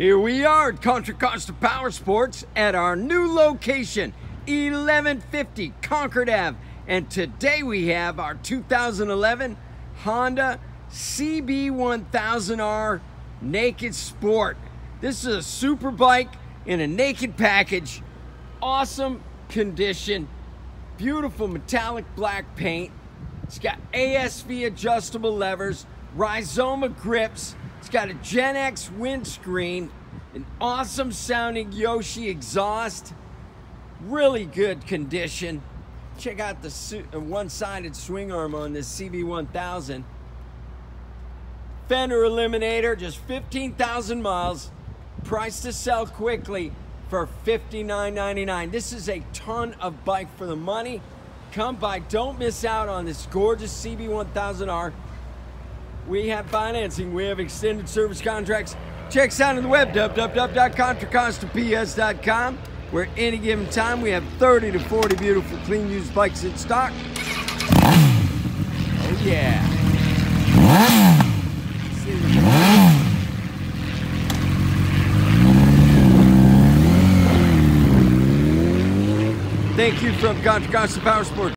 Here we are at Contra Costa Power Sports at our new location, 1150 Concord Ave. And today we have our 2011 Honda CB1000R Naked Sport. This is a super bike in a naked package, awesome condition, beautiful metallic black paint. It's got ASV adjustable levers, Rizoma grips, it's got a Gen X windscreen, an awesome sounding Yoshi exhaust, really good condition. Check out the uh, one-sided swing arm on this CB1000. Fender Eliminator, just 15,000 miles, price to sell quickly for $59.99. This is a ton of bike for the money. Come by, don't miss out on this gorgeous CB1000R. We have financing. We have extended service contracts. Check us out on the web, www.contracostaps.com, where any given time we have 30 to 40 beautiful clean used bikes in stock. Oh yeah. Thank you from Contra Costa Power Sports.